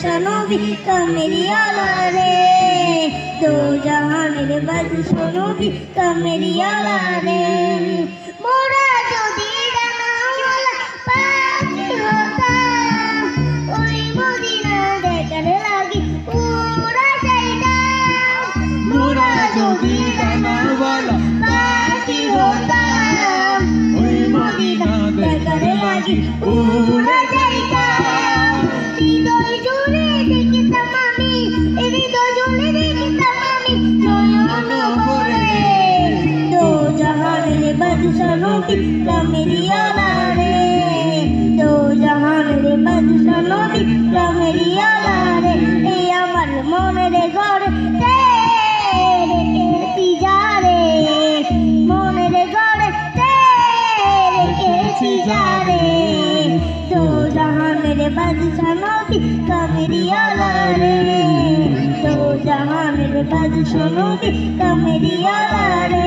বাদশাহ নবী কামেরি আলা রে দো জাহানের বাদশাহ নবী কামেরি আলা রে মোরা যদি Ooh, রঙেরই আধারে এই আমার মনের ঘর রেখেছি যারে মনের ঘর রেখেছি যারে তো জাহানের বাদশা নদী কামেরি আলারে তো জাহানের বাদশা নদী কামেরি আলারে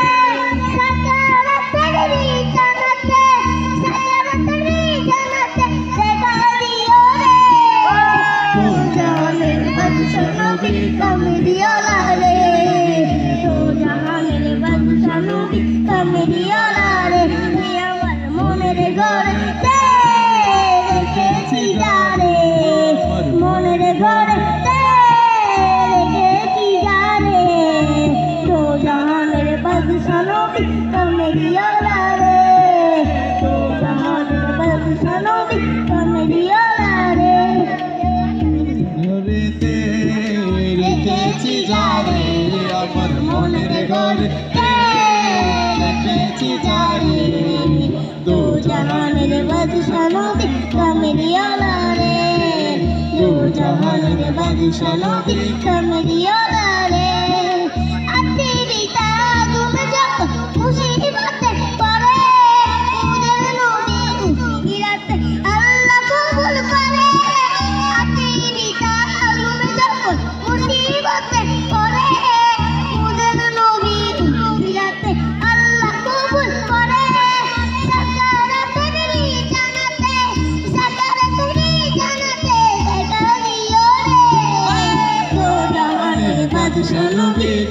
Jahan Ne Badshah Lohi Kar Diya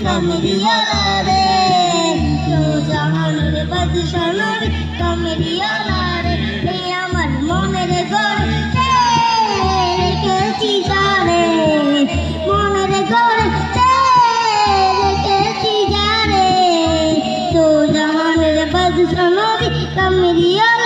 কামরিয়া রে তো জাহানের বাজি সোনার কামরিয়া রে রে আমার মনের গড় রেখেছি জানে মনের গড় রেখেছি জানে তো জাহানের বাজি সোনার কামরিয়া